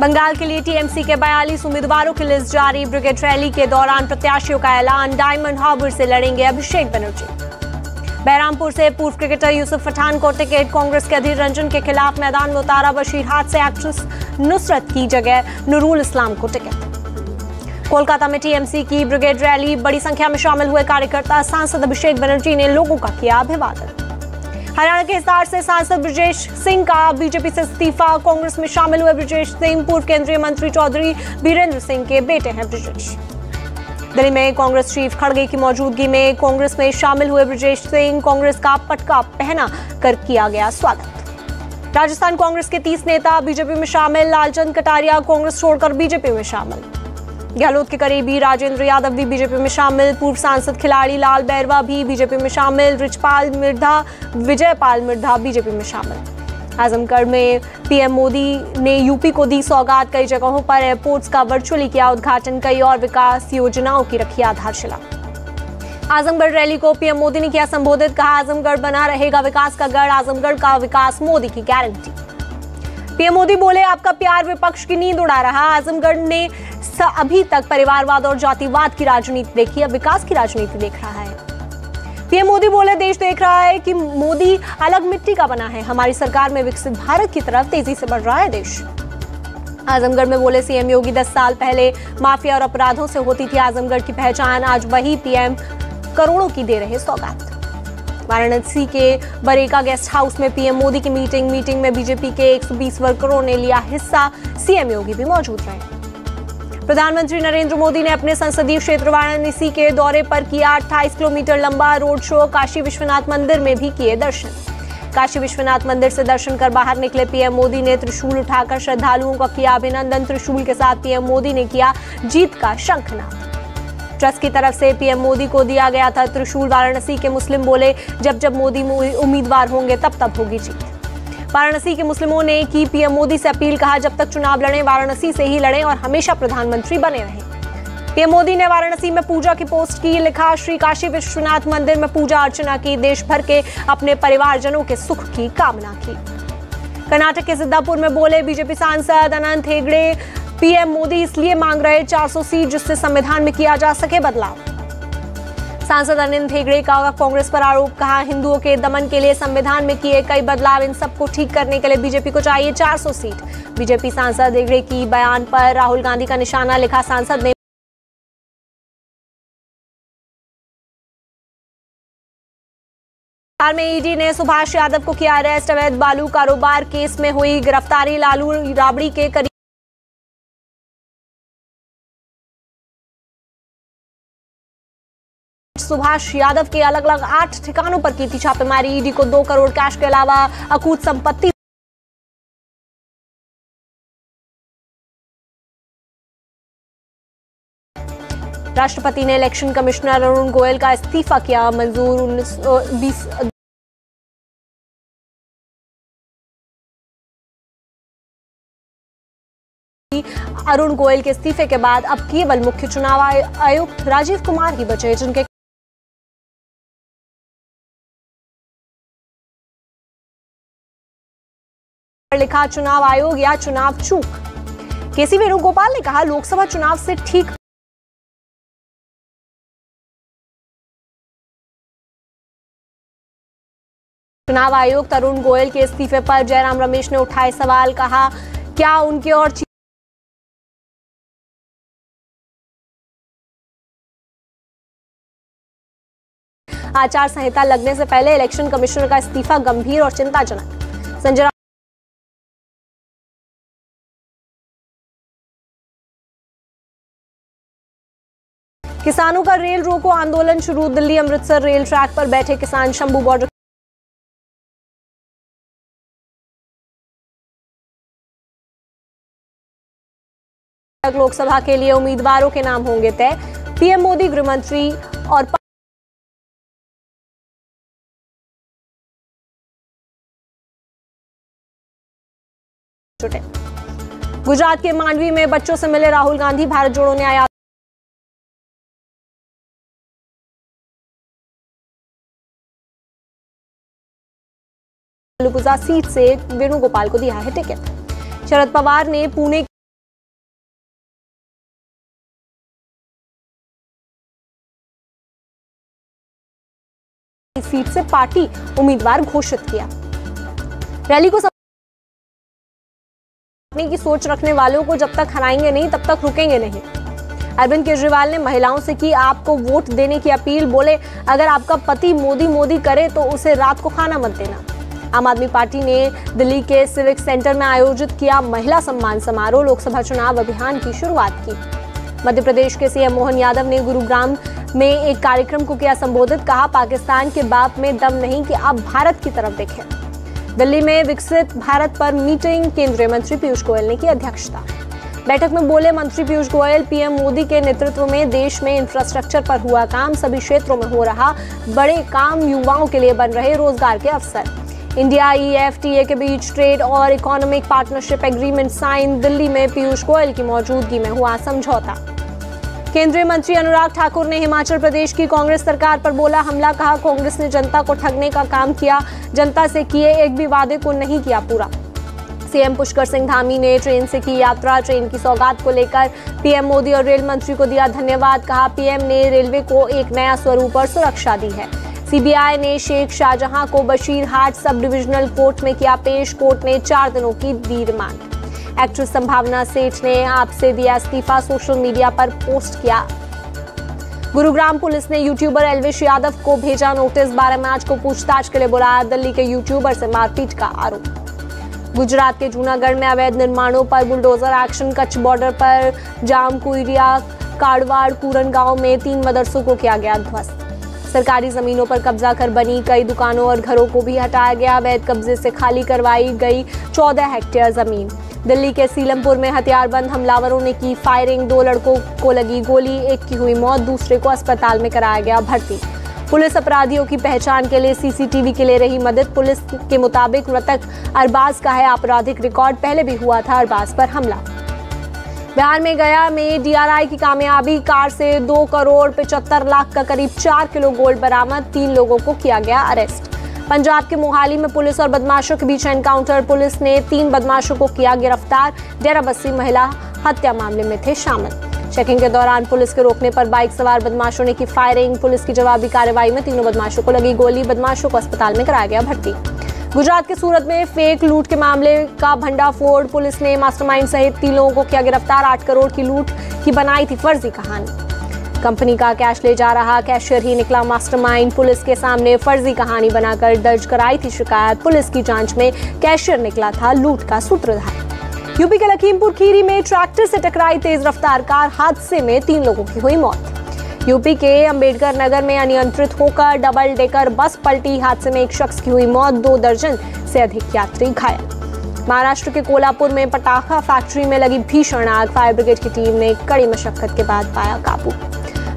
बंगाल के लिए टीएमसी के 42 उम्मीदवारों की लिस्ट जारी। ब्रिगेड रैली के दौरान प्रत्याशियों का ऐलान। डायमंड हार्बर से लड़ेंगे अभिषेक बनर्जी। बहरामपुर से पूर्व क्रिकेटर यूसुफ पठान को टिकट। कांग्रेस के अधीर रंजन के खिलाफ मैदान में उतारा बशीर हाथ से एक्ट्रेस नुसरत की जगह नूरुल इस्लाम को टिकट। कोलकाता में टीएमसी की ब्रिगेड रैली। बड़ी संख्या में शामिल हुए कार्यकर्ता सांसद अभिषेक बनर्जी ने लोगों का किया अभिवादन। हरियाणा के हिसार से सांसद ब्रजेश सिंह का, बीजेपी से इस्तीफा, कांग्रेस में शामिल हुए ब्रजेश सिंह, पूर्व केंद्रीय मंत्री चौधरी बीरेंद्र सिंह के बेटे हैं ब्रजेश। दिल्ली में कांग्रेस चीफ खड़गे की मौजूदगी में कांग्रेस में शामिल हुए ब्रजेश सिंह, कांग्रेस का पटका पहना कर किया गया स्वागत। राजस्थान कांग्रेस के तीस नेता बीजेपी में शामिल, लालचंद कटारिया कांग्रेस छोड़कर बीजेपी में शामिल। गहलोत के करीबी राजेंद्र यादव भी बीजेपी में शामिल, पूर्व सांसद खिलाड़ी लाल बैरवा भी बीजेपी में शामिल, रिचपाल मिर्धा, विजयपाल मिर्धा बीजेपी में शामिल। आजमगढ़ में पीएम मोदी ने यूपी को दी सौगात, कई जगहों पर एयरपोर्ट्स का वर्चुअली किया उद्घाटन, कई और विकास योजनाओं की रखी आधारशिला। आजमगढ़ रैली को पीएम मोदी ने किया संबोधित, कहा आजमगढ़ बना रहेगा विकास का गढ़, आजमगढ़ का विकास मोदी की गारंटी। पीएम मोदी बोले, आपका प्यार विपक्ष की नींद उड़ा रहा। आजमगढ़ ने अभी तक परिवारवाद और जातिवाद की राजनीति देखी अब विकास की राजनीति देख रहा है। पीएम मोदी बोले, देश देख रहा है कि मोदी अलग मिट्टी का बना है। हमारी सरकार में विकसित भारत की तरफ़ तेज़ी से बढ़ रहा है देश। आजमगढ़ में बोले, सीएम योगी 10 साल पहले माफिया और अपराधों से होती थी आजमगढ़ की पहचान। आज वही पीएम करोड़ों की दे रहे सौगात। वाराणसी के बरेका गेस्ट हाउस में पीएम मोदी की मीटिंग मीटिंग में बीजेपी के 120 वर्करों ने लिया हिस्सा। सीएम योगी भी मौजूद रहे। प्रधानमंत्री नरेंद्र मोदी ने अपने संसदीय क्षेत्र वाराणसी के दौरे पर किया 28 किलोमीटर लंबा रोड शो, काशी विश्वनाथ मंदिर में भी किए दर्शन। काशी विश्वनाथ मंदिर से दर्शन कर बाहर निकले पीएम मोदी ने त्रिशूल उठाकर श्रद्धालुओं का किया अभिनंदन। त्रिशूल के साथ पीएम मोदी ने किया जीत का शंखनाद। ट्रस्ट की तरफ़ से पीएम मोदी को दिया गया था त्रिशूल। वाराणसी के मुस्लिम बोले, जब जब मोदी उम्मीदवार होंगे, तब तब होगी जीत। वाराणसी के मुस्लिमों ने की पीएम मोदी से अपील, कहा जब तक चुनाव लड़े, वाराणसी से ही लड़े और हमेशा प्रधानमंत्री बने रहे। पीएम मोदी ने वाराणसी में पूजा की पोस्ट की, लिखा, श्री काशी विश्वनाथ मंदिर में पूजा अर्चना की देश भर के अपने परिवारजनों के सुख की कामना की। कर्नाटक के सिद्धापुर में बोले, बीजेपी सांसद अनंत हेगड़े पीएम मोदी इसलिए मांग रहे 400 सीट जिससे संविधान में किया जा सके बदलाव। सांसद अनिल हेगड़े का कांग्रेस पर आरोप कहा, हिंदुओं के दमन के लिए संविधान में किए कई बदलाव, इन सबको ठीक करने के लिए बीजेपी को चाहिए 400 सीट। बीजेपी सांसद हेगड़े की बयान पर राहुल गांधी का निशाना लिखा, सांसद ने बिहार में ईडी ने सुभाष यादव को किया अरेस्ट अवैध बालू कारोबार केस में हुई गिरफ्तारी, लालू राबड़ी के करीब सुभाष यादव के अलग अलग आठ ठिकानों पर की थी छापेमारी। ईडी को दो करोड़ कैश के अलावा अकूत संपत्ति राष्ट्रपति ने इलेक्शन कमिश्नर अरुण गोयल का इस्तीफा किया। मंजूर उन्नीस बीस अरुण गोयल के इस्तीफे के बाद अब केवल मुख्य चुनाव आयुक्त राजीव कुमार ही बचे, जिनके लिखा, चुनाव आयोग या चुनाव चूक? केसी वेणुगोपाल ने कहा, लोकसभा चुनाव से ठीक चुनाव आयोग तरुण गोयल के इस्तीफे पर जयराम रमेश ने उठाए सवाल, कहा, क्या उनके और आचार संहिता लगने से पहले इलेक्शन कमिश्नर का इस्तीफा गंभीर और चिंताजनक। संजय किसानों का रेल रोको आंदोलन शुरू, दिल्ली अमृतसर रेल ट्रैक पर बैठे किसान शंभू बॉर्डर लोकसभा के लिए उम्मीदवारों के नाम होंगे तय। पीएम मोदी, गृहमंत्री और गुजरात के मांडवी में बच्चों से मिले राहुल गांधी, भारत जोड़ो ने लुकुजा सीट से वेणुगोपाल को दिया है टिकट। शरद पवार ने पुणे सीट से पार्टी उम्मीदवार घोषित किया। रैली को अपने की सोच रखने वालों को जब तक हराएँगे नहीं, तब तक रुकेंगे नहीं। अरविंद केजरीवाल ने महिलाओं से की, आपको वोट देने की अपील, बोले, अगर आपका पति मोदी मोदी करे तो उसे रात को खाना मत देना। आम आदमी पार्टी ने दिल्ली के सिविक सेंटर में आयोजित किया महिला सम्मान समारोह। लोकसभा चुनाव अभियान की शुरुआत की। मध्य प्रदेश के सीएम मोहन यादव ने गुरुग्राम में एक कार्यक्रम को किया संबोधित। कहा, पाकिस्तान के बाप में दम नहीं कि आप भारत की तरफ़ देखें। दिल्ली में विकसित भारत पर मीटिंग, केंद्रीय मंत्री पीयूष गोयल ने की अध्यक्षता। बैठक में बोले, मंत्री पीयूष गोयल पीएम मोदी के नेतृत्व में देश में इंफ्रास्ट्रक्चर पर हुआ काम, सभी क्षेत्रों में हो रहा बड़े काम युवाओं के लिए बन रहे रोज़गार के अवसर। इंडिया ईएफटीए के बीच ट्रेड और economic partnership agreement sign Delhi में पीयूष गोयल की मौजूदगी में हुआ समझौता। केंद्रीय मंत्री अनुराग ठाकुर ने हिमाचल प्रदेश की कांग्रेस सरकार पर बोला हमला, कहा कांग्रेस ने जनता को ठगने का काम किया, जनता से किए एक भी वादे को नहीं किया पूरा। सीएम पुष्कर सिंह धामी ने ट्रेन से की यात्रा, ट्रेन की सौगात को लेकर पीएम मोदी और रेल मंत्री को दिया धन्यवाद, कहा पीएम ने रेलवे को एक नया स्वरूप और सुरक्षा दी है। सीबीआई ने शेख शाहजहां को बशीरहाट सब डिविजनल कोर्ट में किया पेश, कोर्ट ने चार दिनों की दी रिमांड एक्ट्रेस संभावना सेठ ने आपसे दिया इस्तीफा, सोशल मीडिया पर पोस्ट किया। गुरुग्राम पुलिस ने यूट्यूबर एलविश यादव को भेजा नोटिस 12 मार्च को पूछताछ के लिए बुलाया। दिल्ली के यूट्यूबर से मारपीट का आरोप। गुजरात के जूनागढ़ में अवैध निर्माणों पर बुलडोजर एक्शन, कच्छ बॉर्डर पर जाम, कुरिया, काड़वाड़ पूरन गाँव में तीन मदरसों को किया गया ध्वस्त। सरकारी जमीनों पर कब्जा कर बनी कई दुकानों और घरों को भी हटाया गया। अवैध कब्जे से खाली करवाई गई चौदह हेक्टेयर ज़मीन। दिल्ली के सीलमपुर में हथियारबंद हमलावरों ने की फायरिंग। दो लड़कों को लगी गोली, एक की हुई मौत, दूसरे को अस्पताल में कराया गया भर्ती। पुलिस अपराधियों की पहचान के लिए सीसीटीवी के ले रही मदद। पुलिस के मुताबिक मृतक अरबाज का है। आपराधिक रिकॉर्ड पहले भी हुआ था अरबाज पर हमला। बिहार में गया में डीआरआई की कामयाबी। कार से दो करोड़ पिचहत्तर लाख का करीब चार किलो गोल्ड बरामद। तीन लोगों को किया गया अरेस्ट। पंजाब के मोहाली में पुलिस और बदमाशों के बीच एनकाउंटर। पुलिस ने तीन बदमाशों को किया गिरफ़्तार। डेरा बस्सी महिला हत्या मामले में थे शामिल। चेकिंग के दौरान पुलिस के रोकने पर बाइक सवार बदमाशों ने की फायरिंग। पुलिस की जवाबी कार्रवाई में तीनों बदमाशों को लगी गोली। बदमाशों को अस्पताल में कराया गया भर्ती। गुजरात के सूरत में फेक लूट के मामले का भंडाफोड़। पुलिस ने मास्टरमाइंड सहित तीन लोगों को किया गिरफ़्तार। आठ करोड़ की लूट की बनाई थी फर्जी कहानी। कंपनी का कैश ले जा रहा कैशियर ही निकला मास्टरमाइंड। पुलिस के सामने फर्जी कहानी बनाकर दर्ज कराई थी शिकायत। पुलिस की जाँच में कैशियर निकला था लूट का सूत्रधार यूपी के लखीमपुर खीरी में ट्रैक्टर से टकराई तेज रफ्तार कार। हादसे में तीन लोगों की हुई मौत। यूपी के अंबेडकर नगर में अनियंत्रित होकर डबल डेकर बस पलटी। हादसे में एक शख्स की हुई मौत, दो दर्जन से अधिक यात्री घायल। महाराष्ट्र के कोल्हापुर में पटाखा फैक्ट्री में लगी भीषण आग। फायर ब्रिगेड की टीम ने कड़ी मशक्कत के बाद पाया काबू।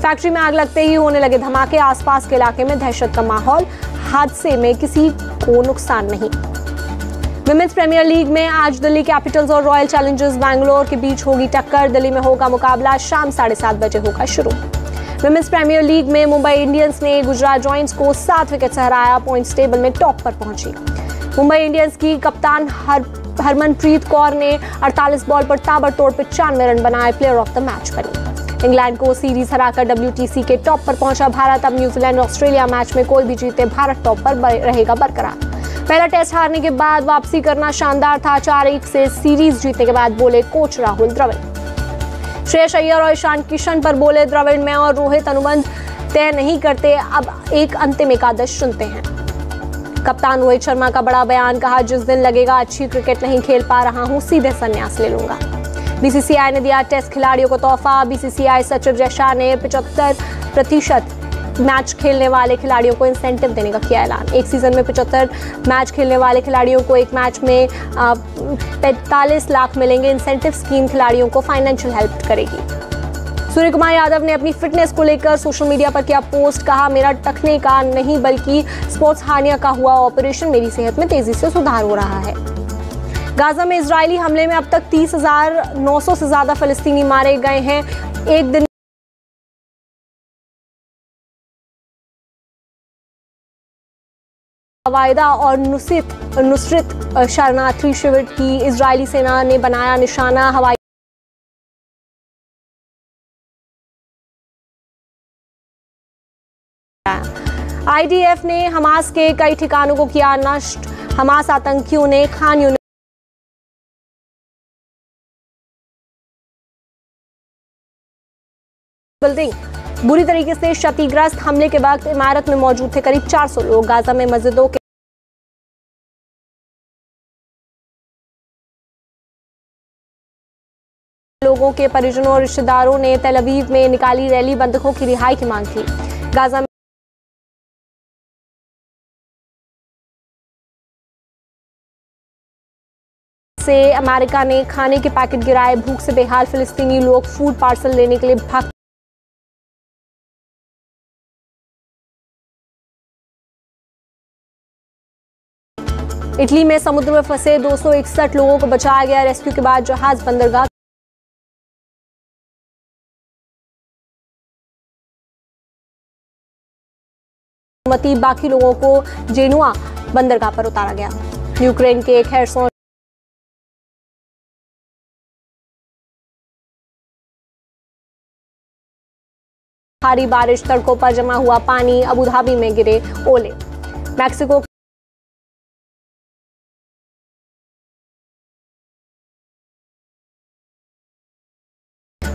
फैक्ट्री में आग लगते ही होने लगे धमाके। आसपास के इलाके में दहशत का माहौल। हादसे में किसी को नुकसान नहीं। विमेंस प्रीमियर लीग में आज दिल्ली कैपिटल्स और रॉयल चैलेंजर्स बैंगलोर के बीच होगी टक्कर। दिल्ली में होगा मुकाबला। शाम साढ़े सात बजे होगा शुरू। विमेंस प्रीमियर लीग में मुंबई इंडियंस ने गुजरात जॉइंट्स को सात विकेट से हराया पॉइंट्स टेबल में टॉप पर पहुँची। मुंबई इंडियंस की कप्तान हर, हरमनप्रीत कौर ने 48 बॉल पर ताबड़तोड़ पिचानवे रन बनाए प्लेयर ऑफ़ द मैच बने। इंग्लैंड को सीरीज़ हराकर डब्ल्यू के टॉप पर पहुँचा भारत, अब न्यूजीलैंड ऑस्ट्रेलिया मैच में कोई भी जीते, भारत टॉप पर रहेगा बरकरार। पहला टेस्ट हारने के बाद वापसी करना शानदार था, चार एक से सीरीज़ जीतने के बाद बोले कोच राहुल द्रविड़। श्रेयस अय्यर और ईशान किशन पर बोले, द्रविड़ में और रोहित अनुबंध तय नहीं करते। अब एक अंतिम एकादश सुनते हैं। कप्तान रोहित शर्मा का बड़ा बयान कहा, जिस दिन लगेगा, अच्छी क्रिकेट नहीं खेल पा रहा हूँ, सीधे संन्यास ले लूँगा। बीसीसीआई ने दिया टेस्ट खिलाड़ियों को तोहफा। बीसीसीआई सचिव जय शाह ने पिचहत्तर प्रतिशत मैच खेलने वाले खिलाड़ियों को इंसेंटिव देने का किया ऐलान। एक सीज़न में पिचहत्तर मैच खेलने वाले खिलाड़ियों को एक मैच में पैंतालीस लाख मिलेंगे। इंसेंटिव स्कीम खिलाड़ियों को फाइनेंशियल हेल्प करेगी। सूर्य कुमार यादव ने अपनी फिटनेस को लेकर सोशल मीडिया पर किया पोस्ट कहा? मेरा टखने का नहीं, बल्कि स्पोर्ट्स हानिया का हुआ ऑपरेशन मेरी सेहत में तेज़ी से सुधार हो रहा है। गाजा में इजरायली हमले में अब तक तीस हज़ार नौ सौ से ज़्यादा फलस्तीनी मारे गए हैं। एक दिन वायदा और नुसित नुसरत शरणार्थी शिविर की इजरायली सेना ने बनाया निशाना। हवाई आईडीएफ ने हमास के कई ठिकानों को किया नष्ट। हमास आतंकियों ने खान यूनिट बिल्डिंग बुरी तरीके से क्षतिग्रस्त हमले के वक्त इमारत में मौजूद थे करीब 400 लोग। गाजा में मस्जिदों के लोगों के परिजनों और रिश्तेदारों ने तेलवीव में निकाली रैली। बंधकों की रिहाई की मांग की गाजा में से अमेरिका ने खाने के पैकेट गिराए। भूख से बेहाल फिलिस्तीनी लोग फ़ूड पार्सल लेने के लिए भाग इटली में समुद्र में फंसे 261 लोगों को बचाया गया। रेस्क्यू के बाद जहाज़ बंदरगाह बाकी लोगों को जेनुआ बंदरगाह पर उतारा गया। यूक्रेन के खेरसोन भारी बारिश सड़कों पर जमा हुआ पानी, अबुधाबी में गिरे ओले। मैक्सिको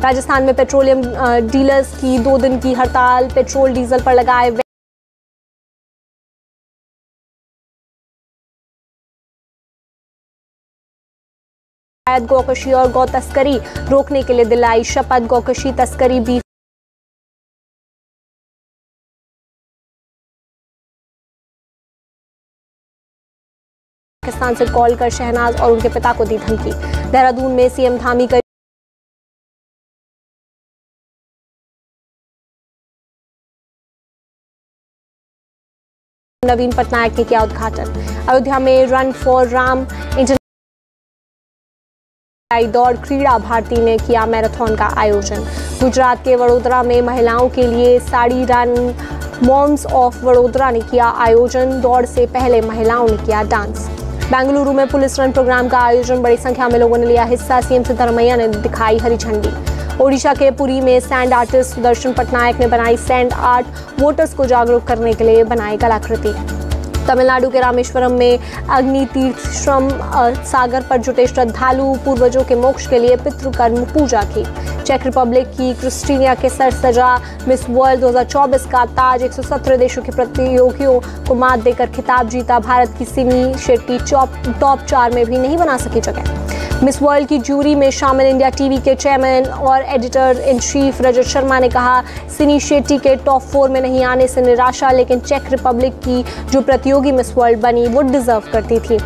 राजस्थान में पेट्रोलियम डीलर्स की दो दिन की हड़ताल, पेट्रोल, डीजल पर लगाए गौकशी और गौ तस्करी रोकने के लिए दिलाई शपथ। गौकशी तस्करी बीफ पाकिस्तान से कॉल कर शहनाज और उनके पिता को दी धमकी। देहरादून में सीएम धामी का नवीन पटनायक ने किया उद्घाटन। अयोध्या में रन फॉर राम इंटरनेशनल दौड़ क्रीड़ा भारती ने किया मैराथन का आयोजन। गुजरात के वडोदरा में महिलाओं के लिए sari run moms of Vadodara ने किया आयोजन। दौड़ से पहले महिलाओं ने किया डांस। बेंगलुरु में पुलिस रन प्रोग्राम का आयोजन। बड़ी संख्या में लोगों ने लिया हिस्सा। सीएम सिद्धरमैया ने दिखाई हरी झंडी। ओडिशा के पुरी में सैंड आर्टिस्ट सुदर्शन पटनायक ने बनाई सैंड आर्ट वोटर्स को जागरूक करने के लिए बनाई कलाकृति। तमिलनाडु के रामेश्वरम में अग्नि तीर्थ श्रम सागर पर जुटे श्रद्धालु पूर्वजों के मोक्ष के लिए पितृकर्म पूजा की। चेक रिपब्लिक की क्रिस्टीनिया के सर सजा मिस वर्ल्ड 2024 का ताज 117 देशों के प्रतियोगियों को मात देकर खिताब जीता भारत की सिमी शेट्टी टॉप चार में भी नहीं बना सकी जगह। मिस वर्ल्ड की जूरी में शामिल इंडिया टीवी के चेयरमैन और editor in chief Rajat Sharma ने कहा, सिनी शेट्टी के टॉप फोर में नहीं आने से निराशा, लेकिन चेक रिपब्लिक की जो प्रतियोगी मिस वर्ल्ड बनी, वो डिजर्व करती थी।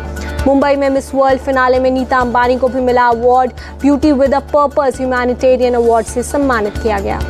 मुंबई में मिस वर्ल्ड फिनाले में नीता अंबानी को भी मिला award. Beauty with a purpose humanitarian award से सम्मानित किया गया।